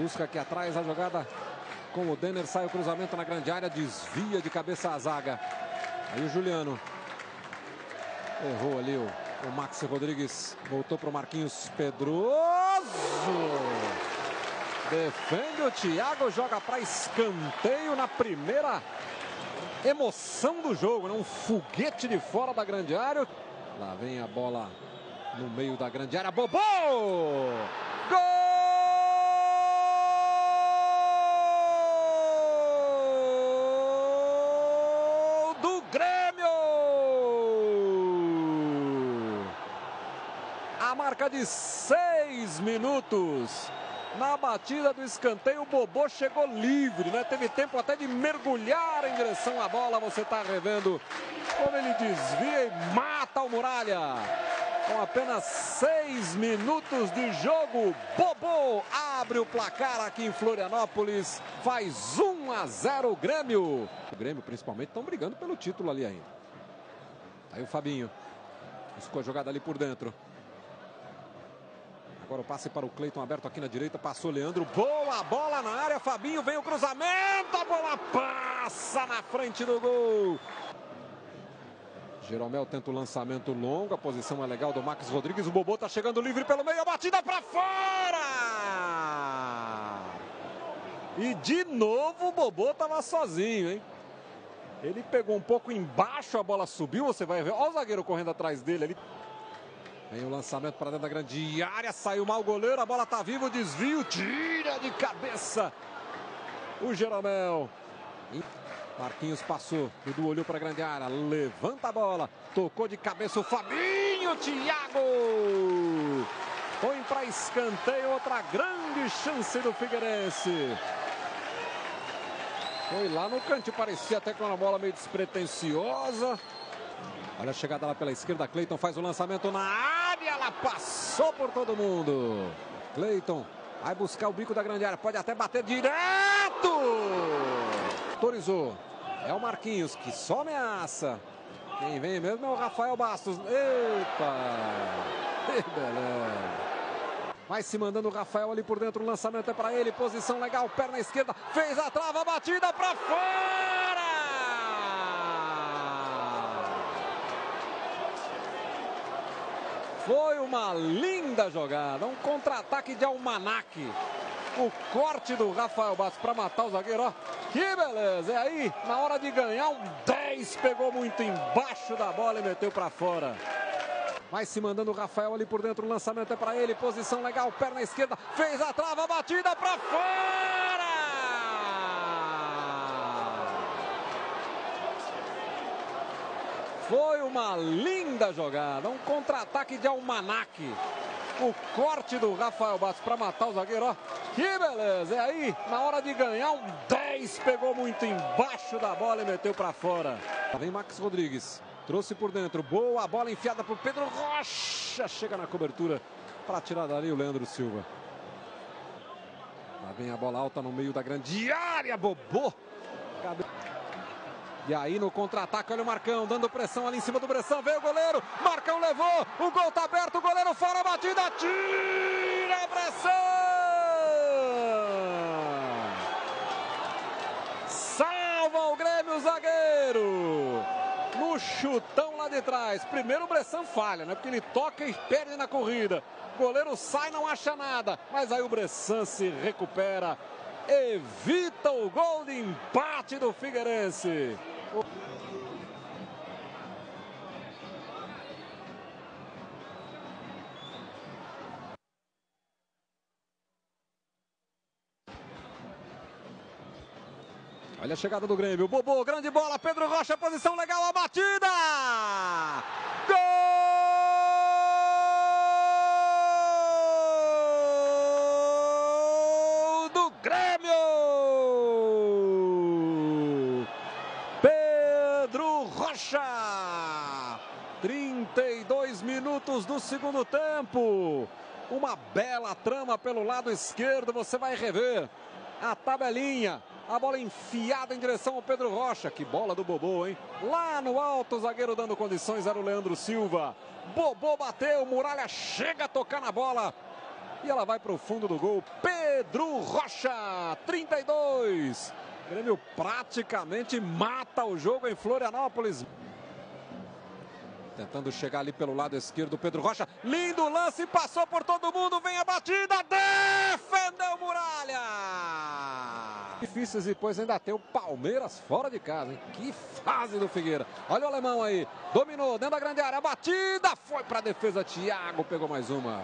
Busca aqui atrás a jogada com o Denner. Sai o cruzamento na grande área. Desvia de cabeça a zaga. Aí o Juliano. Errou ali o, o Maxi Rodrigues. Voltou para o Marquinhos Pedroso. Defende o Thiago. Joga para escanteio na primeira emoção do jogo. Né? Um foguete de fora da grande área. Lá vem a bola no meio da grande área. Bobô! Gol do Grêmio! A marca de seis minutos. Na batida do escanteio, o Bobô chegou livre, né? Teve tempo até de mergulhar em direção à bola. Você está revendo como ele desvia e mata o Muralha. Com apenas seis minutos de jogo, Bobô abre o placar aqui em Florianópolis. Faz 1 a 0 o Grêmio. O Grêmio, principalmente, estão brigando pelo título ali ainda. Aí o Fabinho. Buscou a jogada ali por dentro. Agora o passe para o Cleiton aberto aqui na direita. Passou Leandro. Boa bola na área. Fabinho vem o cruzamento. A bola passa na frente do gol. Jeromel tenta o lançamento longo. A posição é legal do Max Rodrigues. O Bobô tá chegando livre pelo meio. A batida para fora! E de novo o Bobô tava sozinho, hein? Ele pegou um pouco embaixo, a bola subiu. Você vai ver. Olha o zagueiro correndo atrás dele ali. Vem o lançamento para dentro da grande área. Saiu mal o goleiro. A bola tá viva. O desvio. Tira de cabeça. O Jeromel. Marquinhos passou, Dudu olhou para a grande área, levanta a bola, tocou de cabeça o Fabinho, Thiago! Põe para escanteio, outra grande chance do Figueirense. Foi lá no canto, parecia até com uma bola meio despretensiosa. Olha a chegada lá pela esquerda, Cleiton faz o lançamento na área, ela passou por todo mundo. Cleiton vai buscar o bico da grande área, pode até bater direto! Autorizou. É o Marquinhos que só ameaça. Quem vem mesmo é o Rafael Bastos. Eita! Vai se mandando o Rafael ali por dentro. O lançamento é para ele. Posição legal. Perna esquerda. Fez a trava. Batida para fora! Foi uma linda jogada. Um contra-ataque de Almanac. O corte do Rafael Bastos para matar o zagueiro. Ó. Que beleza! E aí, na hora de ganhar, um 10 pegou muito embaixo da bola e meteu para fora. Vai se mandando o Rafael ali por dentro, o lançamento é para ele, posição legal, perna esquerda, fez a trava, batida para fora! Foi uma linda jogada, um contra-ataque de Almanac. O corte do Rafael Bastos para matar o zagueiro, ó. Que beleza! E aí, na hora de ganhar, um 10 pegou muito embaixo da bola e meteu para fora. Vem Max Rodrigues. Trouxe por dentro. Boa bola enfiada o Pedro Rocha. Chega na cobertura para tirar dali o Leandro Silva. Lá vem a bola alta no meio da grande área. Bobô. E aí no contra-ataque, olha o Marcão dando pressão ali em cima do Bressan. Veio o goleiro. Marcão levou. O gol tá aberto. O goleiro fora a batida. Tira a pressão. Salva o Grêmio, zagueiro no chutão lá de trás. Primeiro o Bressan falha, né? Porque ele toca e perde na corrida. O goleiro sai, não acha nada. Mas aí o Bressan se recupera. Evita o gol de empate do Figueirense. Olha a chegada do Grêmio. Bobô, grande bola. Pedro Rocha, posição legal, a batida! Gol do Grêmio! Rocha! 32 minutos do segundo tempo. Uma bela trama pelo lado esquerdo. Você vai rever a tabelinha. A bola enfiada em direção ao Pedro Rocha. Que bola do Bobô, hein? Lá no alto, o zagueiro dando condições era o Leandro Silva. Bobô bateu, Muralha chega a tocar na bola. E ela vai para o fundo do gol. Pedro Rocha, 32. Grêmio praticamente mata o jogo em Florianópolis. Tentando chegar ali pelo lado esquerdo, Pedro Rocha. Lindo lance, passou por todo mundo. Vem a batida, defendeu Muralha. Difíceis e depois ainda tem o Palmeiras fora de casa. Hein? Que fase do Figueira. Olha o alemão aí. Dominou dentro da grande área. Batida foi para a defesa. Thiago pegou mais uma.